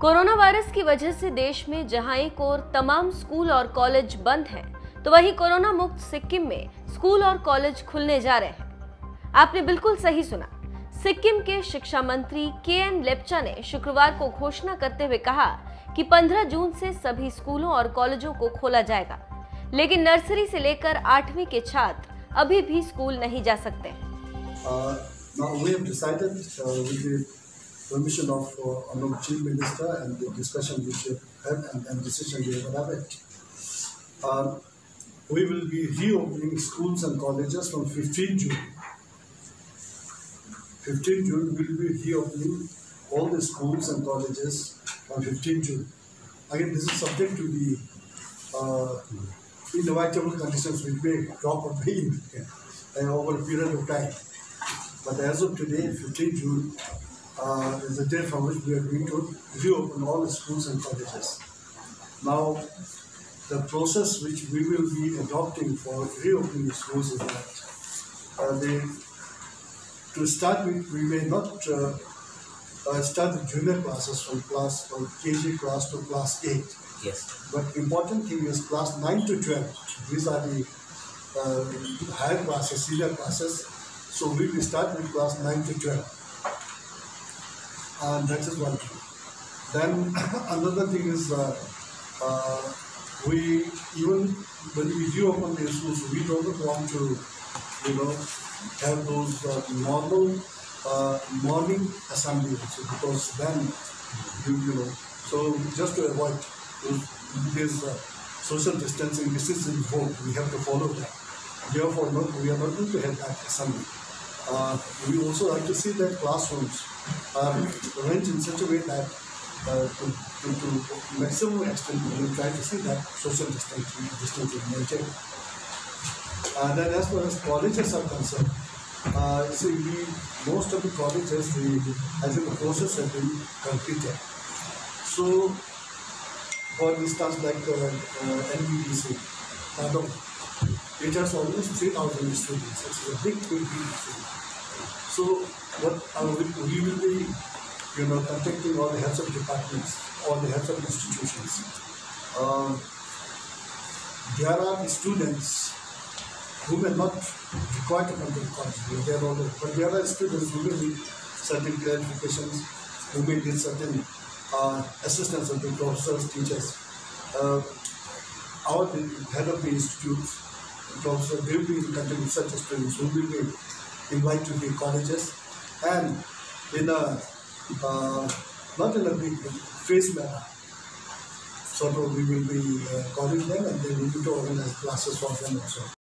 Corona virus की वजह से देश में जहाँ एक और तमाम स्कूल और कॉलेज बंद हैं, तो वहीं कोरोना मुक्त सिक्किम में स्कूल और कॉलेज खुलने जा रहे हैं। आपने बिल्कुल सही सुना। सिक्किम के शिक्षा मंत्री के एन लेप्चा ने शुक्रवार को घोषणा करते हुए कहा कि 15 जून से सभी स्कूलों और कॉलेजों को खोला जाएगा लेकिन नर्सरी से लेकर आठवीं के छात्र अभी भी स्कूल नहीं जा सकते। Uh, we permission of uh, Chief Minister and the discussion we have had and, and decision we have at. Uh, we will be reopening schools and colleges from 15 June. 15 June we will be reopening all the schools and colleges on 15 June. Again, this is subject to the uh, inevitable conditions which may drop or may uh, over a period of time. But as of today, 15 June, uh, is the day from which we are going to reopen all the schools and colleges. Now, the process which we will be adopting for reopening the schools is that uh, they, to start with, we may not uh, uh, start the junior classes from class from KG class to class 8. Yes. But important thing is class 9 to 12. These are the uh, higher classes, senior classes. So we will start with class 9 to 12. And that is one thing. Then another thing is uh, we even when we do open the schools, we don't want to, you know, have those uh, normal uh, morning assemblies because then you, you know so just to avoid this uh, social distancing this is involved we have to follow that therefore not, we are not going to have that assembly uh, we also like to see that classrooms are arranged in such a way that uh, to, to, to maximum extent we try to see that social distancing, distancing maintained. And then as far as colleges are concerned, uh, see, we, most of the colleges, the, I think the process has been completed. So, for instance, like uh, uh, NBDC, Tadong, it has almost 3,000 students. It's a big, big, big thing. So, what uh, we, will be, you know, contacting all the heads of departments, all the heads of institutions. Um, there are students who may not require to come to the college. They are all, but there are students who may need certain clarifications, who may need certain uh, assistance of the professors, teachers. Uh, our head of the institutes, professor, they will be with such students who will be invited to the colleges and in a uh, not in a big phase manner. Sort of we will be uh, calling them and they will be to organize classes for them also.